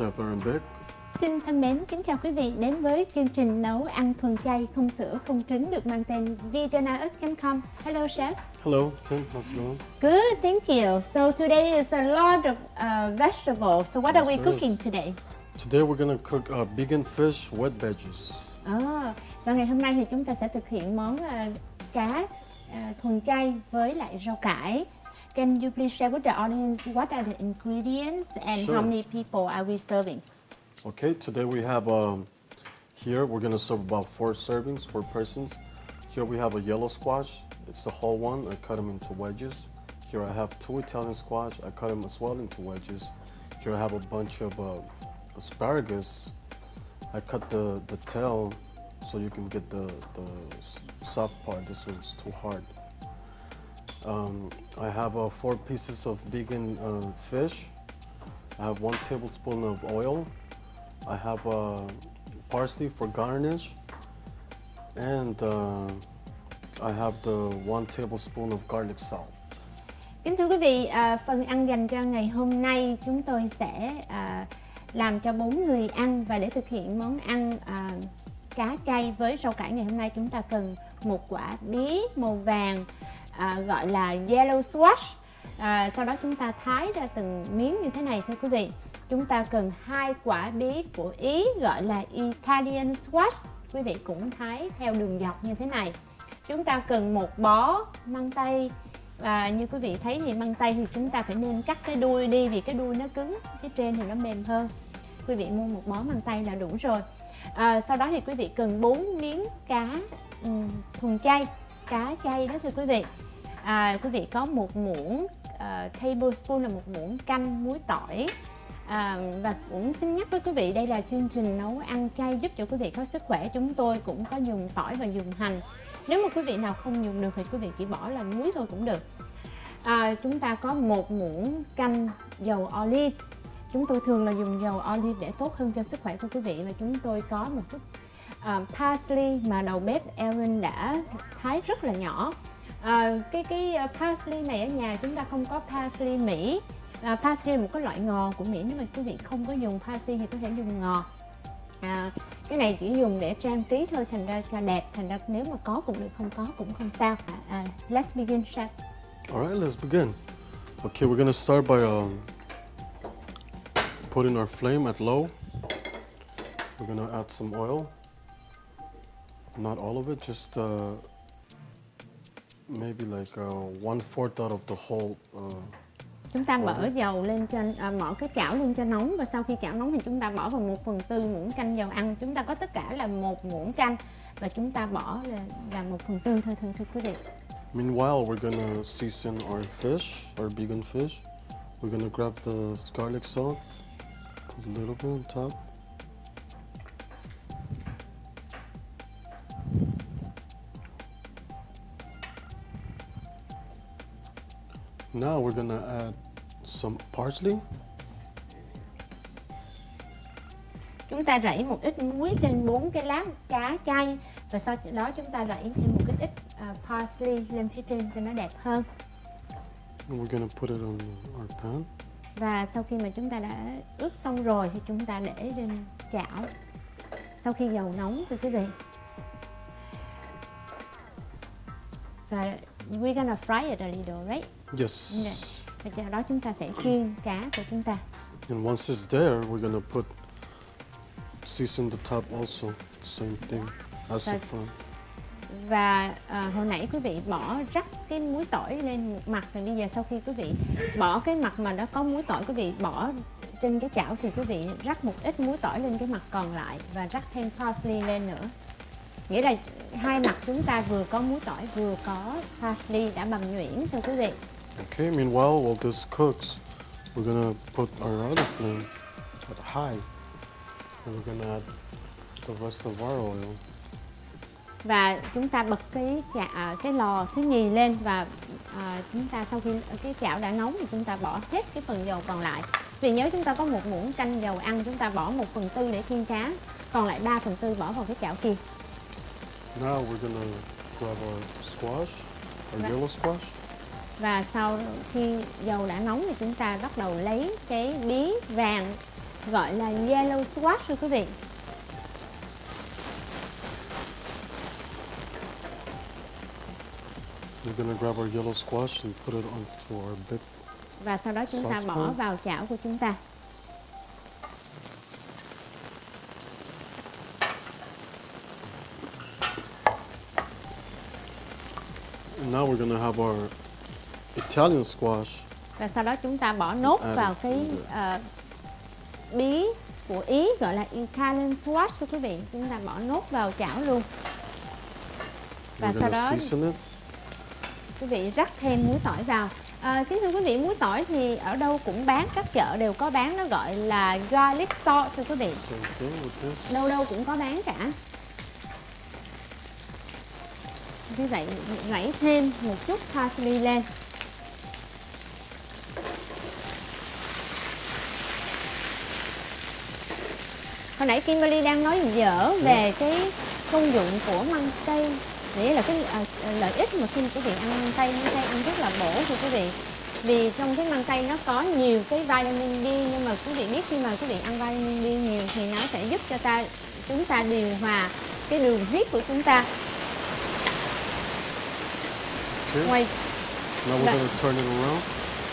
Chef Aaron Beck. Xin thân mến kính chào quý vị đến với chương trình nấu ăn thuần chay không sữa không trứng được mang tên veganous.com. Hello chef. Hello, Tim. How's it going? Good, thank you. So today is a lot of uh, vegetables. So what are we Yes, cooking is. today? Today we're gonna cook uh, vegan fish wet veggies. À, và ngày hôm nay thì chúng ta sẽ thực hiện món à, cá à, thuần chay với lại rau cải. Can you please share with the audience what are the ingredients and Sure. how many people are we serving? Okay, today we have um, here we're gonna serve about four servings, four persons. Here we have a yellow squash. It's the whole one. I cut them into wedges. Here I have two Italian squash. I cut them as well into wedges. Here I have a bunch of uh, asparagus. I cut the, the tail so you can get the, the soft part. This one's too hard. Um, I have uh, four pieces of vegan uh, fish. I have one tablespoon of oil. I have uh, parsley for garnish. And uh, I have the one tablespoon of garlic salt. Kính thưa quý vị, à, phần ăn dành cho ngày hôm nay chúng tôi sẽ à, làm cho bốn người ăn và để thực hiện món ăn à, cá cay với rau cải ngày hôm nay chúng ta cần một quả bí màu vàng à, gọi là yellow squash. À, sau đó chúng ta thái ra từng miếng như thế này thưa quý vị. Chúng ta cần hai quả bí của Ý gọi là Italian squash. Quý vị cũng thái theo đường dọc như thế này. Chúng ta cần một bó măng tây và như quý vị thấy thì măng tây thì chúng ta phải nên cắt cái đuôi đi vì cái đuôi nó cứng phía trên thì nó mềm hơn quý vị mua một bó măng tây là đủ rồi à, sau đó thì quý vị cần 4 miếng cá ừ, um, thuần chay cá chay đó thưa quý vị à, quý vị có một muỗng uh, tablespoon là một muỗng canh muối tỏi. À, và cũng xin nhắc với quý vị đây là chương trình nấu ăn chay giúp cho quý vị có sức khỏe. Chúng tôi cũng có dùng tỏi và dùng hành. Nếu mà quý vị nào không dùng được thì quý vị chỉ bỏ là muối thôi cũng được. À, chúng ta có một muỗng canh dầu olive. Chúng tôi thường là dùng dầu olive để tốt hơn cho sức khỏe của quý vị và chúng tôi có một chút uh, parsley mà đầu bếp Erin đã thái rất là nhỏ à, cái cái ờ, parsley này ở nhà chúng ta không có parsley Mỹ à, parsley là một cái loại ngò của Mỹ nếu mà quý vị không có dùng parsley thì có thể dùng ngò à, cái này chỉ dùng để trang trí thôi thành ra cho đẹp thành ra nếu mà có cũng được không có cũng không sao à, à, let's begin chef alright let's begin. Okay, we're gonna start by um, putting our flame at low. We're gonna add some oil. Not all of it, just uh, maybe like uh, one fourth out of the whole. Uh, chúng ta mở dầu lên trên à, mở cái chảo lên cho nóng và sau khi chảo nóng thì chúng ta bỏ vào một phần tư muỗng canh dầu ăn chúng ta có tất cả là một muỗng canh và chúng ta bỏ là, là một phần tư thôi thưa, thưa quý vị meanwhile, we're gonna season our fish, our vegan fish. We're gonna grab the garlic salt, put a little bit on top. Now we're gonna add some parsley. chúng ta rảy một ít muối trên bốn cái lá cá chay và sau đó chúng ta rảy thêm một cái ít à, parsley lên phía trên cho nó đẹp hơn And we're gonna put it on our pan. và sau khi mà chúng ta đã ướp xong rồi thì chúng ta để lên chảo sau khi dầu nóng thưa quý vị và we're gonna fry it a little right Yes. Okay. và sau đó chúng ta sẽ chiên cá của chúng ta And once it's there, we're gonna put season the top also. Same thing as the front. và à, hồi nãy quý vị bỏ rắc cái muối tỏi lên một mặt rồi bây giờ sau khi quý vị bỏ cái mặt mà đã có muối tỏi quý vị bỏ trên cái chảo thì quý vị rắc một ít muối tỏi lên cái mặt còn lại và rắc thêm parsley lên nữa nghĩa là hai mặt chúng ta vừa có muối tỏi vừa có parsley đã bằm nhuyễn thưa quý vị Okay, meanwhile, while this cooks, we're gonna put our other flame at high. And we're gonna add the rest of our oil. và chúng ta bật cái chả, à, cái lò thứ nhì lên và à, chúng ta sau khi cái chảo đã nóng thì chúng ta bỏ hết cái phần dầu còn lại vì nhớ chúng ta có một muỗng canh dầu ăn chúng ta bỏ một phần tư để chiên cá còn lại 3 phần tư bỏ vào cái chảo kia Now we're gonna grab our squash, our Right. yellow squash. và sau khi dầu đã nóng thì chúng ta bắt đầu lấy cái bí vàng gọi là yellow squash rồi quý vị We're gonna grab our yellow squash and put it onto our big. và sau đó chúng ta bỏ vào chảo của chúng ta now we're gonna have our Italian squash. và sau đó chúng ta bỏ nốt vào cái ờ, bí của Ý gọi là Italian squash thưa quý vị. Chúng ta bỏ nốt vào chảo luôn. Và We're sau đó quý vị rắc thêm muối tỏi vào. À, kính thưa quý vị muối tỏi thì ở đâu cũng bán các chợ đều có bán. Nó gọi là garlic salt thưa quý vị. Đâu đâu cũng có bán cả như vậy rảy thêm một chút parsley lên. Hồi nãy Kimberly đang nói dở về cái công dụng của măng tây. Nghĩa là cái à, lợi ích mà khi mà quý vị ăn măng tây măng tây ăn rất là bổ thưa quý vị. Vì trong cái măng tây nó có nhiều cái vitamin B nhưng mà quý vị biết khi mà quý vị ăn vitamin B nhiều thì nó sẽ giúp cho ta chúng ta điều hòa cái đường huyết của chúng ta It around.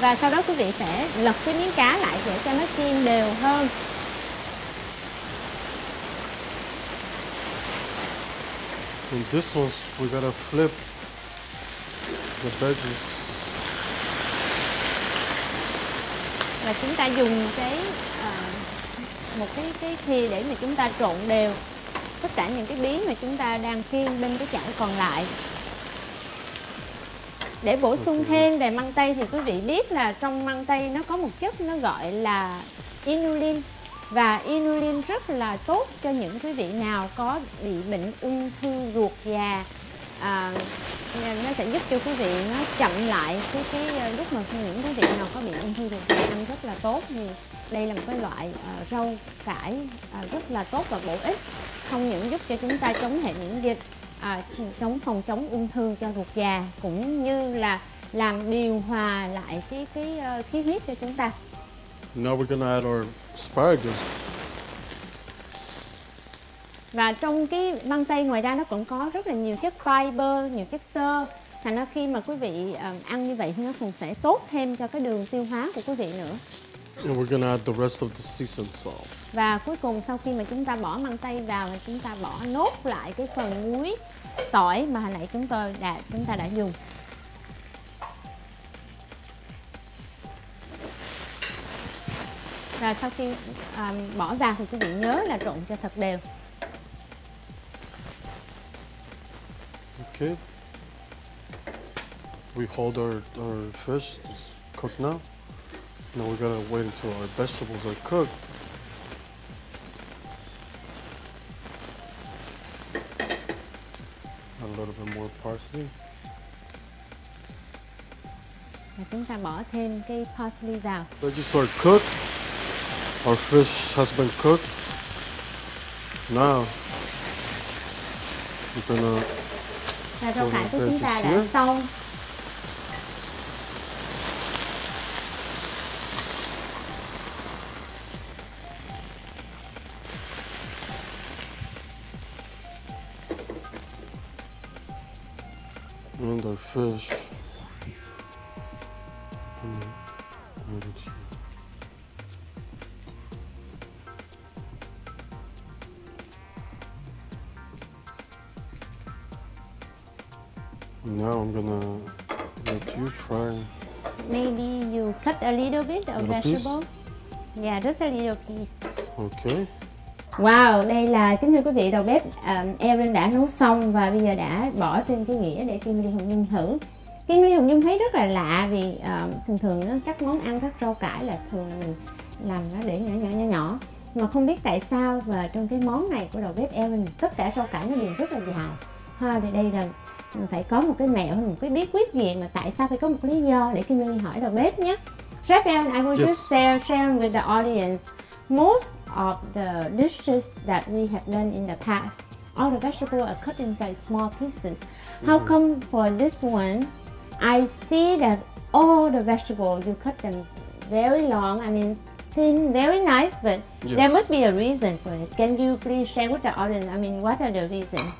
và sau đó quý vị sẽ lật cái miếng cá lại để cho nó chiên đều hơn And this one's we gotta flip the veggies. và chúng ta dùng cái à, một cái cái thìa để mà chúng ta trộn đều tất cả những cái bí mà chúng ta đang khiên bên cái chảo còn lại để bổ sung thêm về măng tây thì quý vị biết là trong măng tây nó có một chất nó gọi là inulin. Và inulin rất là tốt cho những quý vị nào có bị bệnh ung thư ruột già. À, nó sẽ giúp cho quý vị nó chậm lại cái cái ờ, lúc mà những quý vị nào có bị ung thư ruột già ăn rất là tốt. Thì đây là một cái loại ờ, rau cải ờ, rất là tốt và bổ ích không những giúp cho chúng ta chống hệ miễn dịch à, chống phòng chống ung thư cho ruột già cũng như là làm điều hòa lại cái cái ờ, khí huyết cho chúng ta. Now we're gonna add our asparagus. và trong cái măng tây ngoài ra nó cũng có rất là nhiều chất fiber nhiều chất xơ. Thành ra khi mà quý vị ờ, ăn như vậy thì nó cũng sẽ tốt thêm cho cái đường tiêu hóa của quý vị nữa And we're gonna add the rest of the seasoned salt. và cuối cùng sau khi mà chúng ta bỏ măng tây vào thì chúng ta bỏ nốt lại cái phần muối tỏi mà hồi nãy chúng tôi đã chúng ta đã dùng và sau khi à, bỏ vào thì quý vị nhớ là trộn cho thật đều Okay. We hold our, our fish it's cooked now. Now we're gonna wait until our vegetables are cooked. A little bit more parsley. và chúng ta bỏ thêm cái parsley vào Veggies are cooked. Our fish has been cooked. Now we're gonna và rau cải của chúng ta đã xong fish. Add it here. Now I'm gonna let you try. maybe you cut a little bit of Little piece? vegetable yeah just a little piece Okay. Wow, đây là kính thưa quý vị đầu bếp um, Erin đã nấu xong và bây giờ đã bỏ trên cái đĩa để Kim Ly Hồng Nhung thử. Kim Ly Hồng Nhung thấy rất là lạ vì um, thường thường á, các món ăn các rau cải là thường mình làm nó để nhỏ nhỏ nhỏ nhỏ mà không biết tại sao và trong cái món này của đầu bếp Erin tất cả rau cải nó đều rất là dài. Ha, thì đây là phải có một cái mẹo hay một cái bí quyết gì mà tại sao phải có một lý do để Kim Ly hỏi đầu bếp nhé. Chef Erin, I will Yes. just share share with the audience most of the dishes that we have done in the past, all the vegetables are cut into small pieces. How mm-hmm. come for this one, I see that all the vegetables you cut them very long. I mean, seems very nice, but Yes. there must be a reason for it. Can you please share with the audience? I mean, what are the reasons,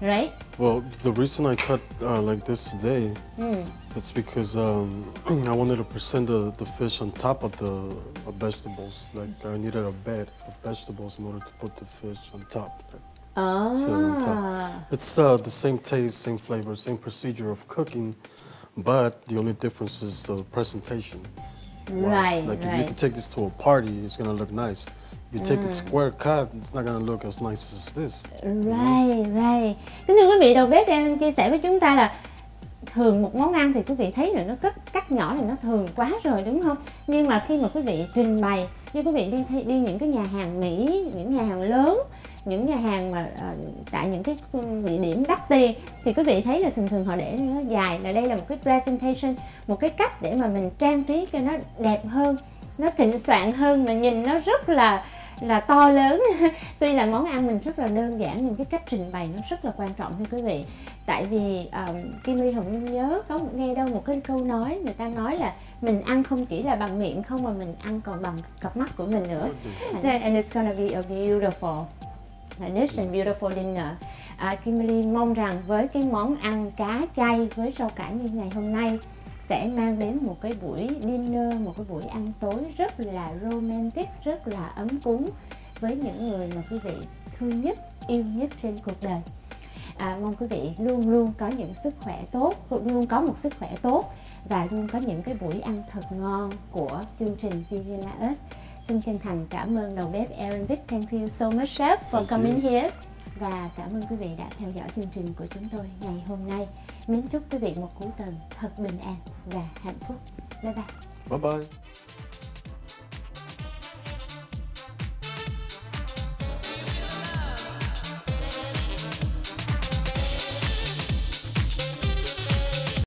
right? Well, the reason I cut uh, like this today, Mm. it's because um, I wanted to present the, the fish on top of the of vegetables. Like I needed a bed of vegetables in order to put the fish on top. So on top. Ah, It's uh, the same taste, same flavor, same procedure of cooking, but the only difference is the presentation. right, Like if you can take this to a party, it's gonna look nice. You take it square cut, it's not gonna look as nice as this. Right, right. Kính thưa quý vị, đầu bếp em chia sẻ với chúng ta là thường một món ăn thì quý vị thấy là nó cắt cắt nhỏ thì nó thường quá rồi đúng không? Nhưng mà khi mà quý vị trình bày, như quý vị đi đi những cái nhà hàng Mỹ, những nhà hàng lớn, những nhà hàng mà ờ, tại những cái địa điểm đắt tiền thì quý vị thấy là thường thường họ để nó dài là đây là một cái presentation, một cái cách để mà mình trang trí cho nó đẹp hơn, nó thịnh soạn hơn mà nhìn nó rất là là to lớn. Tuy là món ăn mình rất là đơn giản nhưng cái cách trình bày nó rất là quan trọng thưa quý vị. Tại vì um, Kim Ly Hồng Nhung nhớ có một, nghe đâu một cái câu nói người ta nói là mình ăn không chỉ là bằng miệng không mà mình ăn còn bằng cặp mắt của mình nữa. And it's gonna be a beautiful dish and beautiful dinner. À, Kim Ly mong rằng với cái món ăn cá chay với rau cải như ngày hôm nay sẽ mang đến một cái buổi dinner, một cái buổi ăn tối rất là romantic, rất là ấm cúng với những người mà quý vị thương nhất, yêu nhất trên cuộc đời. À, mong quý vị luôn luôn có những sức khỏe tốt, luôn có một sức khỏe tốt và luôn có những cái buổi ăn thật ngon của chương trình Vivilla Us. Xin chân thành cảm ơn đầu bếp Aaron Vick. Thank you so much chef for coming here. Và cảm ơn quý vị đã theo dõi chương trình của chúng tôi ngày hôm nay. Mến chúc quý vị một cuối tuần thật bình an và hạnh phúc. Bye bye. Bye bye.